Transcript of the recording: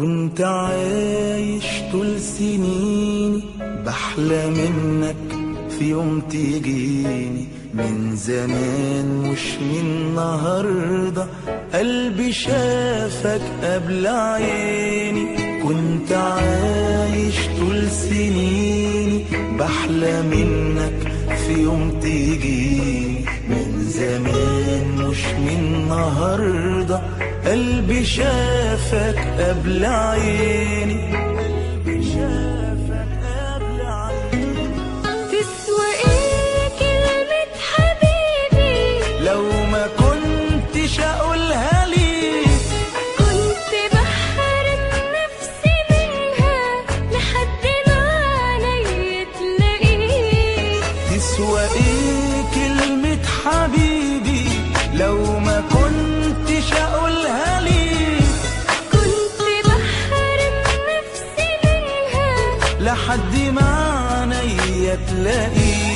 كنت عايش طول سنيني بحلم انك في يوم تجيني. من زمان مش من النهاردة قلبي شافك قبل عيني. كنت عايش طول سنيني بحلم انك في يوم تجيني. من زمان مش من النهاردة قلبي شافك قبل عيني. قلبي شافك قبل عيني تسوى إيه كلمة حبيبي. لو ما كنتش أقولها ليك كنت بحرم نفسي منها لحد ما تلاقيك تسوى إيه كلمة حبيبي. لو لحد ما عينيا تلاقيك